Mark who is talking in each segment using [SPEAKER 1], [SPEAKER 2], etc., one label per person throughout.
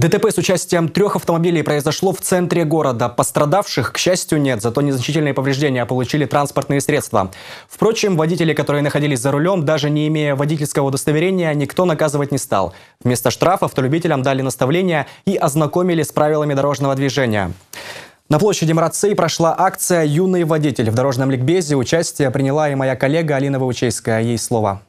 [SPEAKER 1] ДТП с участием трех автомобилей произошло в центре города. Пострадавших, к счастью, нет, зато незначительные повреждения получили транспортные средства. Впрочем, водители, которые находились за рулем, даже не имея водительского удостоверения, никто наказывать не стал. Вместо штрафа автолюбителям дали наставления и ознакомили с правилами дорожного движения. На площади Марацей прошла акция «Юный водитель». В дорожном ликбезе участие приняла и моя коллега Алина Ваучейская. Ей слово.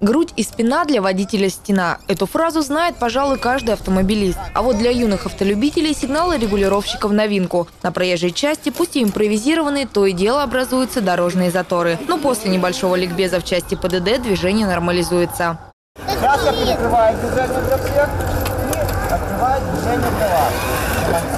[SPEAKER 2] Грудь и спина для водителя стена. Эту фразу знает, пожалуй, каждый автомобилист. А вот для юных автолюбителей сигналы регулировщиков новинку. На проезжей части, пусть и импровизированные, то и дело образуются дорожные заторы. Но после небольшого ликбеза в части ПДД движение нормализуется.
[SPEAKER 3] Сейчас я перекрываю движение для всех и открываю движение для вас.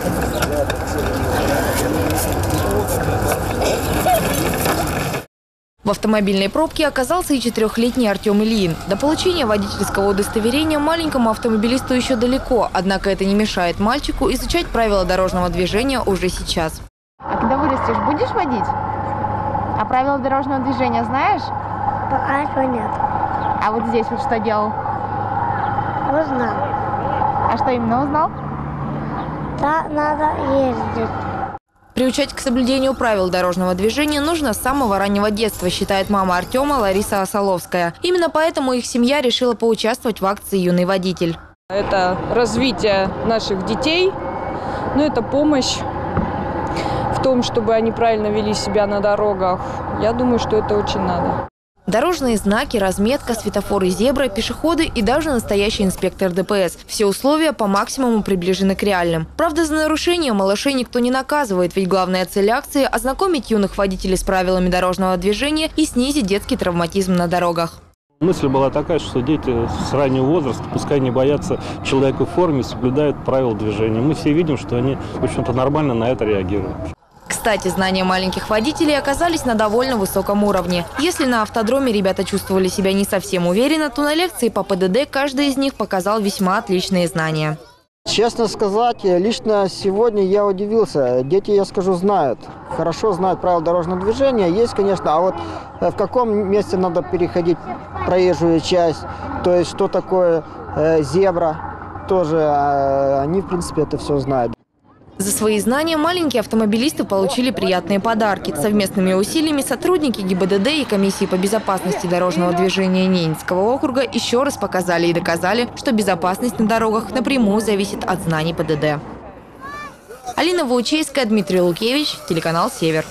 [SPEAKER 2] В автомобильной пробке оказался и четырехлетний Артем Ильин. До получения водительского удостоверения маленькому автомобилисту еще далеко, однако это не мешает мальчику изучать правила дорожного движения уже сейчас.
[SPEAKER 4] А когда вырастешь, будешь водить? А правила дорожного движения знаешь?
[SPEAKER 5] Пока что нет.
[SPEAKER 4] А вот здесь вот что делал?
[SPEAKER 5] Узнал.
[SPEAKER 4] А что именно узнал?
[SPEAKER 5] Да, надо ездить.
[SPEAKER 2] Приучать к соблюдению правил дорожного движения нужно с самого раннего детства, считает мама Артема Лариса Осоловская. Именно поэтому их семья решила поучаствовать в акции «Юный водитель».
[SPEAKER 6] Это развитие наших детей, но это помощь в том, чтобы они правильно вели себя на дорогах. Я думаю, что это очень надо.
[SPEAKER 2] Дорожные знаки, разметка, светофоры зебра, пешеходы и даже настоящий инспектор ДПС. Все условия по максимуму приближены к реальным. Правда, за нарушение малышей никто не наказывает, ведь главная цель акции – ознакомить юных водителей с правилами дорожного движения и снизить детский травматизм на дорогах.
[SPEAKER 7] Мысль была такая, что дети с раннего возраста, пускай не боятся человека в форме, соблюдают правила движения. Мы все видим, что они, в общем-то, нормально на это реагируют.
[SPEAKER 2] Кстати, знания маленьких водителей оказались на довольно высоком уровне. Если на автодроме ребята чувствовали себя не совсем уверенно, то на лекции по ПДД каждый из них показал весьма отличные знания.
[SPEAKER 3] Честно сказать, лично сегодня я удивился. Дети, я скажу, знают. Хорошо знают правила дорожного движения. Есть, конечно, а вот э, в каком месте надо переходить проезжую часть, то есть что такое э, зебра, тоже э, они, в принципе, это все знают.
[SPEAKER 2] За свои знания маленькие автомобилисты получили приятные подарки. Совместными усилиями сотрудники ГИБДД и Комиссии по безопасности дорожного движения Ненецкого округа еще раз показали и доказали, что безопасность на дорогах напрямую зависит от знаний ПДД. Алина Ваучейская, Дмитрий Лукевич, телеканал «Север».